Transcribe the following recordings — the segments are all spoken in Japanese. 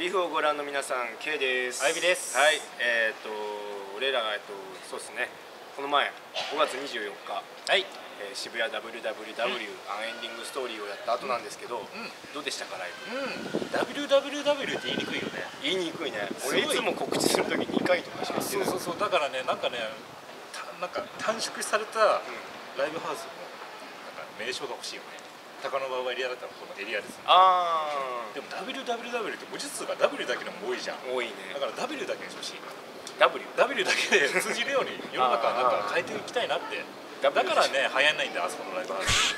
ビフをご覧の皆さん K です。あゆみです。はいえっ、と俺らがえっとそうですね。この前5月24日、はい。えー渋谷 WWW、アンエンディングストーリーをやった後なんですけど、ん。どうでしたかライブ？うん。WWW って言いにくいよね。言いにくいね。俺いつも告知するとき2回とかしか言ってそうそうそう。だからねなんかねたなんか短縮されたライブハウスのなんか名称が欲しいよね高野馬場エリアだったらこのエリアですね。あでも WWW って文字数が W だけでも多いじゃん。あ多いね。だから W だけにしてほしい W W だけで通じるように世の中なんか変えていきたいなって。だからね流行んないんだよあそこのライブハウス。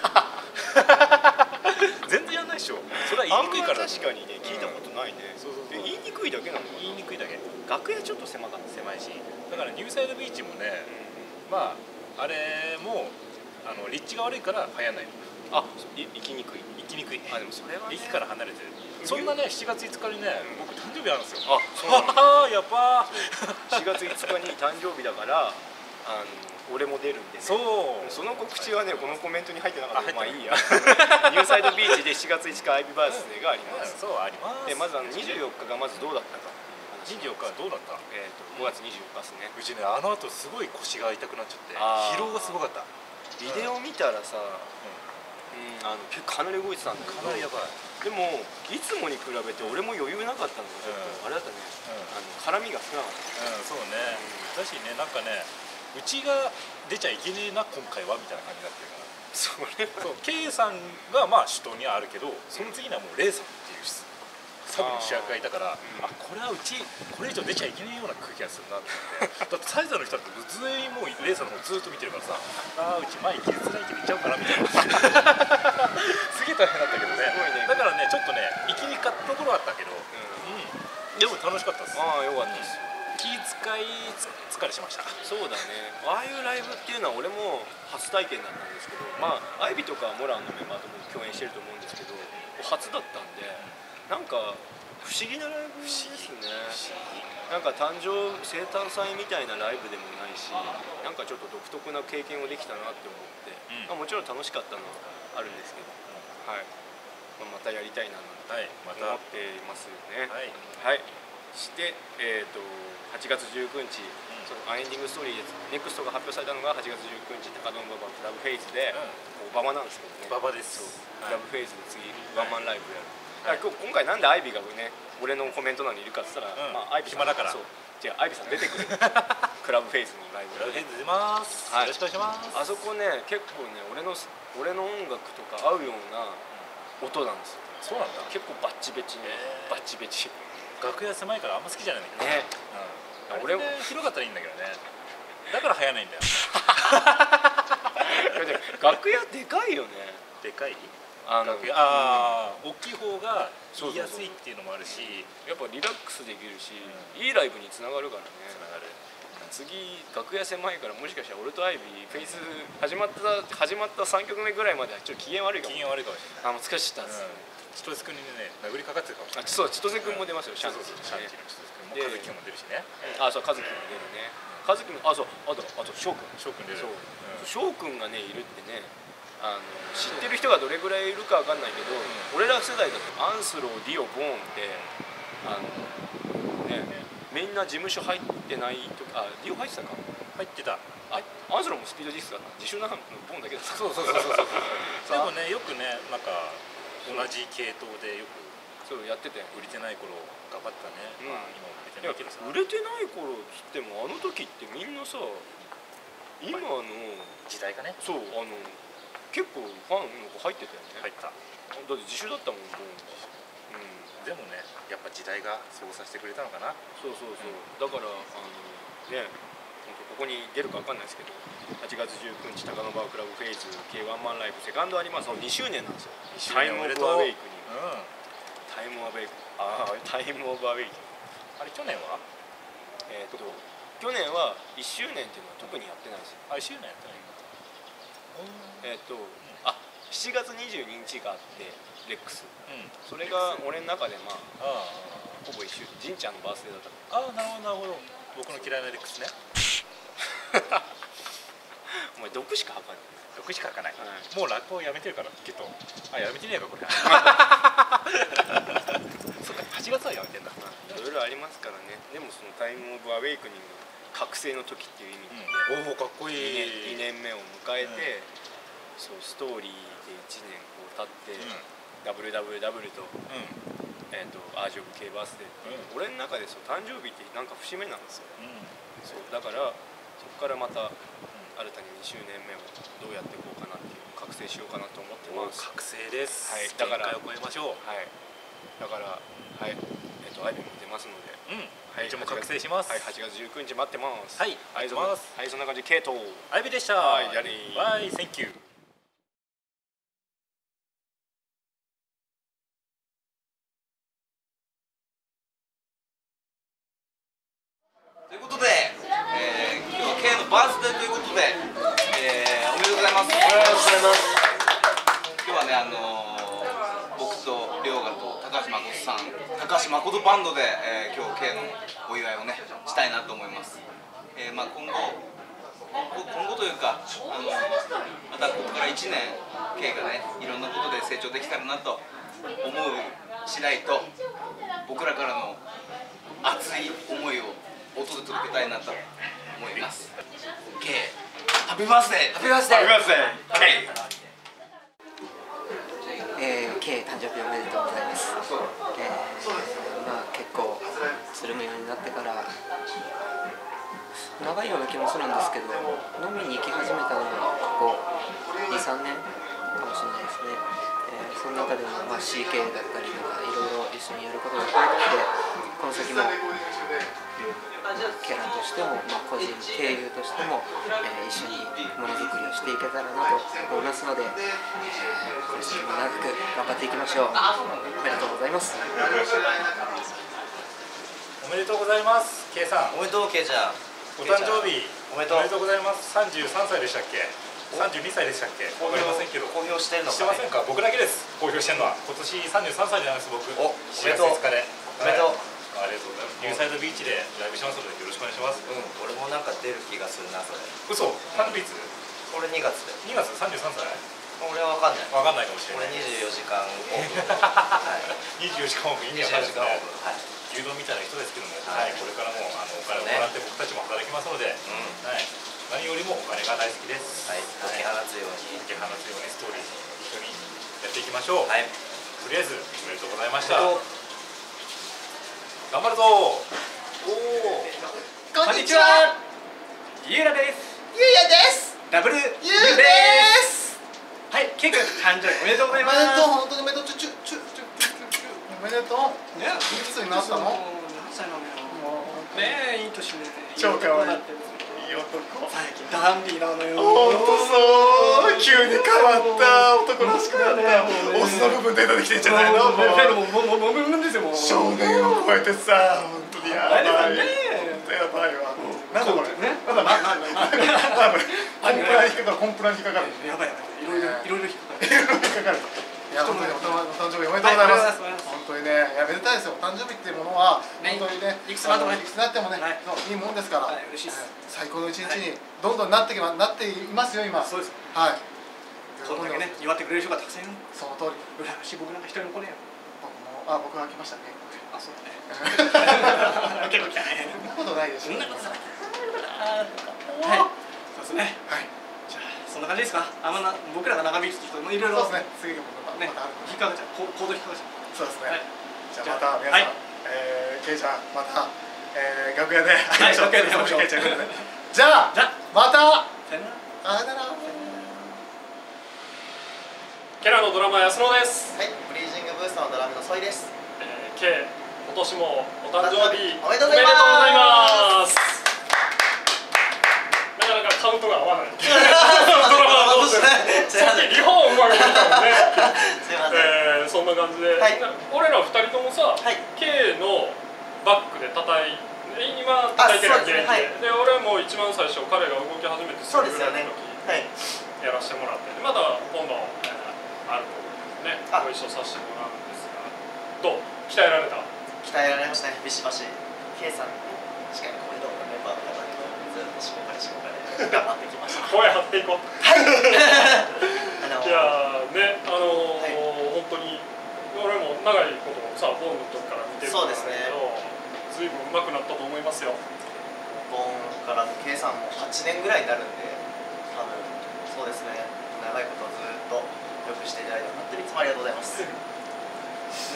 全然やんないでしょ。それは言いにくいから確かにね聞いたことないね、そうそうそう。え言いにくいだけなの言いにくいだけ。楽屋ちょっと狭かった狭いし。だからニューサイドビーチもねまああれもあの立地が悪いから流行んないのあい行きにくい。行きにくい。あでもそれは、ね、駅から離れてる。そんなね7月5日にね僕誕生日あるんですよ。あそうやっぱ4月5日に誕生日だからあの俺も出るんで、ね、そう。その告知はねこのコメントに入ってなかったまあいいや。ニューサイドビーチで7月5日アイビーバースデーがあります、そうあります。でまずあの24日がまずどうだったか。24日はどうだった？えー、と5月24日ですね。うちねあの後すごい腰が痛くなっちゃって疲労がすごかった。ビデオ見たらさ、うん、あの結構かなり動いてたんだけど。かなりやばい。でもいつもに比べて俺も余裕なかったのがちょっと、うん。あれだったね、あの絡みが少なかった。うんそうね。だしねなんかねうちが出ちゃいけねえな今回はみたいな感じになってるから。それはそう K さんがまあ首都にはあるけどその次にはもうレイさんサブの主役がいたからあこれはうちこれ以上出ちゃいけないような空気がするなってだってサイズの人だってずーもうレイさんの方ずっと見てるからさああうち前行きづらいけど行っちゃおうかなみたいな。すげえ大変だったけどね。ね。だからねちょっとね行きにくかったところはあったけど、ううん、でも楽しかったです。ああよかったです。気遣い疲れしました。そうだね。ああいうライブっていうのは俺も初体験だったんですけどまあアイビとかモランのメンバーとも共演してると思うんですけど初だったんでなんか不思議なライブですね。なんか誕生生誕祭みたいなライブでもないしなんかちょっと独特な経験をできたなって思って、うん。まあ、もちろん楽しかったのはあるんですけど、はい。まあ、またやりたいななんて思っていますよね。はい。はい、して、えー、と8月19日、そのアンエンディングストーリーでネクストが発表されたのが8月19日高野馬場クラブフェイズで、こう馬場なんですけどね。馬場です。クラブフェイズで次ワンマンライブやる、だから今回なんでアイビーがね俺のコメント欄にいるかっつったら、うん。まあ、アイビーさん。暇だから。そう。違うアイビーさん出てくる。クラブフェイズのライブクラブヘッド出ます、はい。よろしくお願いします。あそこね結構ね俺の俺の音楽とか合うような音なんですよ。そうなんだ。結構バッチベチに、へー。バッチベチ。楽屋狭いからあんま好きじゃないんだけどね。うん、俺も広かったらいいんだけどね。だから流行らないんだよ。楽屋でかいよね。でかい？あのああ、大きい方がそうそうそう言いやすいっていうのもあるしやっぱリラックスできるし、ういいライブにつながるからね。つながる。次楽屋狭いからもしかしたら俺とアイビーフェイス始まった始まった3曲目ぐらいまではちょっと機嫌悪いかも。機嫌悪いかもしれない。あもう疲れちゃったんです、千歳君にね殴りかかってるかもしれない。あそう千歳君も出ますよ、シャンそうティそうそうシャンティの。千歳君もで和樹も出るしね。あそう和樹も出るね。和樹もあそうあとあと翔くん。翔くん出る。翔くんがねいるってねあの知ってる人がどれぐらいいるかわかんないけど、俺ら世代だとアンスローディオボーンってあのねみんな事務所入ってないとあディオ入ってたか？入ってた。あアンスローもスピードディスクだった。自主なのボーンだけだった。そうそうそうそうそう。でもねよくねなんか同じ系統でよくそうやってて。売れてない頃頑張ったね、うん。まあ今も売れてないけどさ。売れてない頃っつってもあの時ってみんなさ今の時代がね。そうあの結構ファンの子入ってたよね、入った。だって自主だったもんボーンうん。でもねやっぱ時代がそうさせてくれたのかな。そうそうそう、だからあのねここに出るかわかんないですけど8月19日高野川クラブフェイズ K ワンマンライブセカンドアリマその2周年なんですよ。2周タイムオブアウェイクに。うん。タイムオブアウェイク。ああタイムオブアウェイク。あれ去年は？えーっと去年は1周年っていうのは特にやってないんですよ。あ1周年やってないえっ、とあ7月22日があってレックス、うん、それが俺の中でまあほぼ一周。じんちゃんのバースデーだった。ああなるほどなるほど。僕の嫌いなレックスね。お前毒しか吐かない。毒しか吐かない、もう落語やめてるからきっと。あやめてねえかこれ。そっか8月はやめてんだ。いろいろありますからね。でもそのタイムオブアウェイクニング覚醒の時っていう意味うん、おおかっこいで、い。2年 ,2 年目を迎えて、そうストーリーで1年こう経って、WWW と,、えー、とアージョブ・ケイバースデーって俺の中でそう誕生日ってなんか節目なんですよ。そうだからそこからまた新たに2周年目をどうやっていこうかなっていう覚醒しようかなと思ってうん、ます覚醒です、はいだからはい。だからはい。えっ、とアイビも出ますのでうん。はい一応も覚醒します。はい8月19日待ってます。はい。はいそんな待ってます。はいそんな感じケイト。アイビーでした。はいじゃあねー。バイ Thank you ということで、えー、今日は K のバースデーということで、えー、おめでとうございます。おめでとうございます。今日はね、あのー、高橋誠バンドで、えー、今日 K のお祝いをね、したいなと思います。えー、まあ今後、こ今後というか、あのまたここから1年 K がね、いろんなことで成長できたらなと思う次第と、僕らからの熱い思いを音で届けたいなと思います。K、ハッピーバースデー。ハッピーバースデー。K。誕生日おめでとうございます。えー、まあ結構つるむようになってから長いような気もするんですけど、飲みに行き始めたのがここ2、3年かもしれないですね。えー、その中でもまあ CK だったりとかいろいろ一緒にやることが増えて、この先も、うんキャラとしても、まあ、個人経由としても、えー一緒にものづくりをしていけたらなと思いますので、えーこれ先も長く頑張っていきましょう。おめでとうございます。おめでとうございます。K さん。おめでとう K ちゃん。お誕生日。おめでとう。ございます。33歳でしたっけ？32歳でしたっけ？わかりませんけど。公表してんのしてませんか？僕だけです。公表してるのは。今年33歳なんです僕。お4月おめでとう。5日でおめでとう。はいありがとうございますニューサイドビーチでライブしますのでよろしくお願いしますうん、俺もなんか出る気がするなそれ。嘘？誕生日いつ俺2月で。2月33歳？俺はわかんない。わかんないかもしれ俺ない24時間オフ。はい。24時間オフ意味わかんないです24時間オねフ。はい。牛丼みたいな人ですけども、ははいい、これからもあのお金をもらって僕たちも働きますので、うん。はい、何よりもお金が大好きです。はい。解き放つように。解き放つようにストーリー一緒にやっていきましょう。はい。とりあえずおめでとうございました。お頑張るぞ。おお。こんにちは。ゆうらです。ゆうやです。ダブルゆゆうです。はい、ケイ君誕生日おめでとうございおます。めでとう、本当におめでとう、ちょ、ちょ、ちょ、ちょ、ちょ、ちょ、おめでとう。ね、いくつになったの何歳なのよ。ねえ、いい年で。超可愛いいい男だっていい男。最近ダンディーなのよ。急に変わった、男らしくなった。の部分出てきてんじゃないの？ももう、もうう、もう、もう、もう、もう、ですよ、もう。少年を超えてさ、本当にやばい。あれだね本当やばいわ。なんなんだ、な、な、な、な、コンプラに引っかかる、コンプラに引っかかる。やばいやばい。いろいろ、いろいろ引っかかる。いろいろ引っかかる。いや、本当にお誕生日おめでとうございます。はいおめでとうございます本当にね、いや、めでたいですよ。誕生日っていうものは、ね本当にね、いくつになってもねあのいくつになってもね、はいそういいもんですから。はい嬉しいですは最高の一日にどんどんなってきま、なっていますよ、今。そうです。はい。こんだけね、祝ってくれる人がたくさんいる。その通り。羨ましい、僕なんか一人も来ねえよ。僕も、あ、僕が来ましたね。あ、そうだね。結構来たね。そんなことないでしょ。そんなことない。はい。そうですね。はい。じゃあ、そんな感じですか。あんまな、僕らが長引くと、ちょっといろいろ。そうですね。次が僕がねま引っかかっちゃう。こ行動引っかかっちゃう。そうですね。はいじゃあまた皆さん、はいえー、ケイちゃんまた、えー、楽屋でい 会いましょう。楽屋で会いましょうケイちゃん楽屋でじゃあじゃあまたさよなら。あれだな。ケラのドラマ安野です、はい。ブリージングブースターのドラムのソイです。えー、K 今年もお誕生日。おめでとうございます。なかなかカウントが合わない。ドラマ同士ですいません。さっきリハうまくいったもんね。すいません。えー、そんな感じで、はい。俺ら二人ともさ、はい。K のバックで叩い今叩いてるそうですね。はい。で俺も一番最初彼が動き始めてすぐぐらいのね。時。はい。やらせてもらって。まだ今度、えーあると思うんでね。あ。ご一緒させてもらうんですが。どう？鍛えられた？鍛えられましたね。ビシバシ。K さん。しかもこれどうメンバーの方とずっとしこかれしこかれ頑張ってきました。声張っていこう。あの いやーねあのーはい。本当に俺も長いことさフォームの時から見てるからそうですね。だけど随分上手くなったと思いますよ。本からの計算も8年ぐらいになるんで多分そうですね。長いことずありがとうございます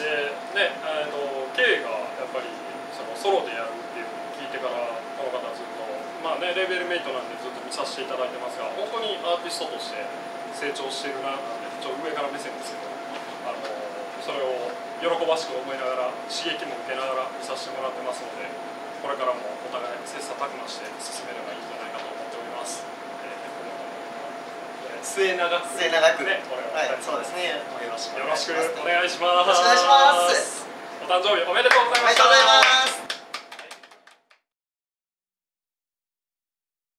でねあの K がやっぱりそのソロでやるっていうのを聞いてからこの方ずっとまあねレベルメイトなんでずっと見させていただいてますが本当にアーティストとして成長してるななんてちょっと上から目線ですけどあのそれを喜ばしく思いながら刺激も受けながら見させてもらってますのでこれからもお互い切磋琢磨して進めればいいんじゃないかと思っております。えー末永く。末永く。ねはいそうですね。よろしくよろしくお願いします。お願いします。よろしくお願いします。お誕生日おめでとうございました。